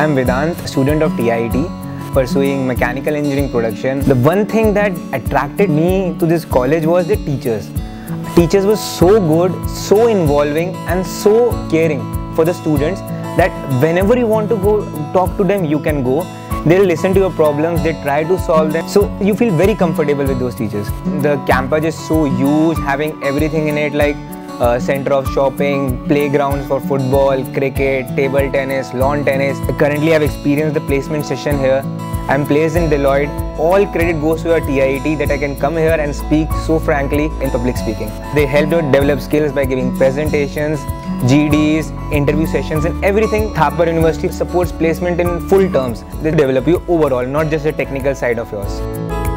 I am Vedant, student of TIET, pursuing mechanical engineering production. The one thing that attracted me to this college was the teachers. Teachers were so good, so involving, and so caring for the students that whenever you want to go talk to them, you can go. They'll listen to your problems, they try to solve them. So you feel very comfortable with those teachers. The campus is so huge, having everything in it like uh, center of shopping, playgrounds for football, cricket, table tennis, lawn tennis. Currently, I've experienced the placement session here. I'm placed in Deloitte. All credit goes to our TIET that I can come here and speak so frankly in public speaking. They help to develop skills by giving presentations, GDs, interview sessions, and everything. Thapar University supports placement in full terms. They develop you overall, not just the technical side of yours.